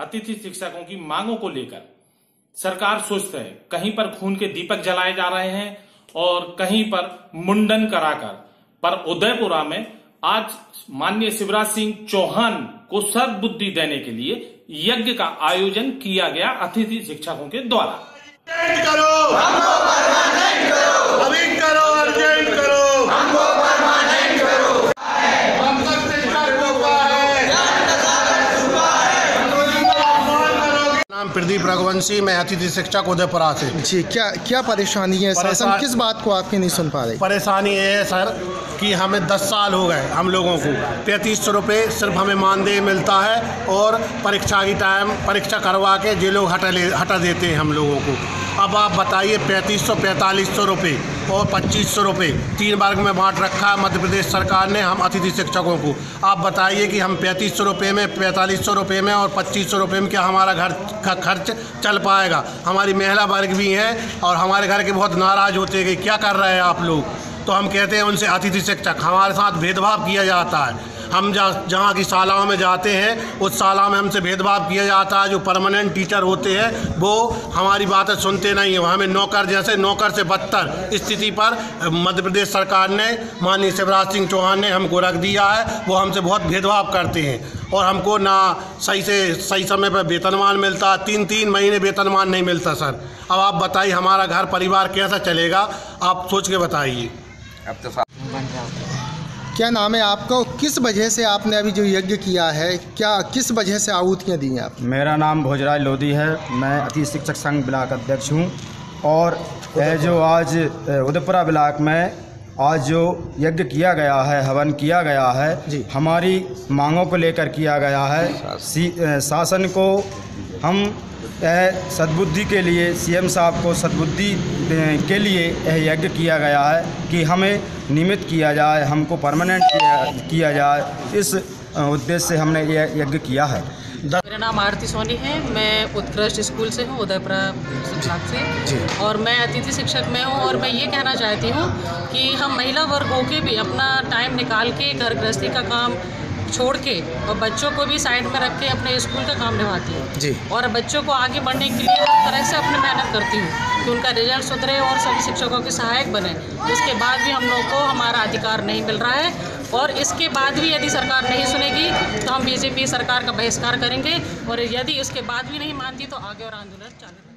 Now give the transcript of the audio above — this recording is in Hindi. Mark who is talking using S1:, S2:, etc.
S1: अतिथि शिक्षकों की मांगों को लेकर सरकार सुस्त है कहीं पर खून के दीपक जलाए जा रहे हैं और कहीं पर मुंडन कराकर पर उदयपुरा में आज माननीय शिवराज सिंह चौहान को सदबुद्धि देने के लिए यज्ञ का आयोजन किया गया अतिथि शिक्षकों के द्वारा
S2: करो करो अभी करो अर्जेंट करो हमको परमानेंट करो हम तक शिक्षक रुका है नाम प्रदीप रघुवंशी मैं अतिथि शिक्षक उदयपुरा से।
S3: जी क्या क्या परेशानी है? शासन
S2: परेशान-
S3: किस बात को आपकी नहीं सुन पा रहे?
S2: परेशानी ये है सर कि हमें 10 साल हो गए हम लोगों को। पैंतीस सौ रुपये सिर्फ़ हमें मानदेय मिलता है और परीक्षा की टाइम परीक्षा करवा के जे लोग हटा ले हटा देते हैं हम लोगों को। अब आप बताइए, पैंतीस सौ, पैंतालीस सौ रुपये और पच्चीस सौ रुपये तीन वर्ग में बांट रखा है, मध्य प्रदेश सरकार ने हम अतिथि शिक्षकों को। आप बताइए कि हम पैंतीस सौ रुपये में, पैंतालीस सौ रुपये में और पच्चीस सौ रुपये में क्या हमारा घर का खर्च चल पाएगा? हमारी महिला वर्ग भी हैं और हमारे घर के बहुत नाराज़ होते हैं कि क्या कर रहे हैं आप लोग? तो हम कहते हैं उनसे अतिथि शिक्षक, हमारे साथ भेदभाव किया जाता है। हम जहाँ जहाँ की शालाओं में जाते हैं, उस शाला में हमसे भेदभाव किया जाता है, जो परमानेंट टीचर होते हैं, वो हमारी बातें सुनते नहीं हैं। हमें नौकर जैसे नौकर से बदतर स्थिति पर, मध्य प्रदेश सरकार ने, माननीय शिवराज सिंह चौहान ने हमको रख दिया है, वो हमसे बहुत भेदभाव करते हैं। और हमको ना सही से, सही समय पर वेतनमान मिलता तीन तीन महीने वेतनमान नहीं मिलता, सर। अब आप बताइए, हमारा घर परिवार कैसा चलेगा? आप सोच के बताइए।
S3: क्या नाम है आपका और किस वजह से आपने अभी जो यज्ञ किया है क्या किस वजह से आहुतियाँ दी हैं आप?
S4: मेरा नाम भोजराज लोधी है मैं अति शिक्षक संघ ब्लाक अध्यक्ष हूँ और जो आज उदयपुरा ब्लाक में आज जो यज्ञ किया गया है हवन किया गया है। हमारी मांगों को लेकर किया गया है। शासन को हम सद्बुद्धि के लिए सीएम साहब को सद्बुद्धि के लिए यह यज्ञ किया गया है कि हमें नियमित किया जाए हमको परमानेंट किया, किया जाए। इस उद्देश्य से हमने यह यज्ञ किया है।
S5: मेरा नाम आरती सोनी है। मैं उत्कृष्ट स्कूल से हूँ उदयपुरा शिक्षक से। और मैं अतिथि शिक्षक में हूँ और मैं ये कहना चाहती हूँ कि हम महिला वर्ग होके भी अपना टाइम निकाल के घर गृहस्थी का काम छोड़ के और बच्चों को भी साइड में रख के अपने स्कूल का काम निभाती हूँ।
S3: जी।
S5: और बच्चों को आगे बढ़ने के लिए हर तरह से अपनी मेहनत करती हूँ कि उनका रिज़ल्ट सुधरे और सभी शिक्षकों के सहायक बने। इसके बाद भी हम लोगों को हमारा अधिकार नहीं मिल रहा है और इसके बाद भी यदि सरकार नहीं सुनेगी तो हम बीजेपी सरकार का बहिष्कार करेंगे। और यदि इसके बाद भी नहीं मानती तो आगे और आंदोलन चालू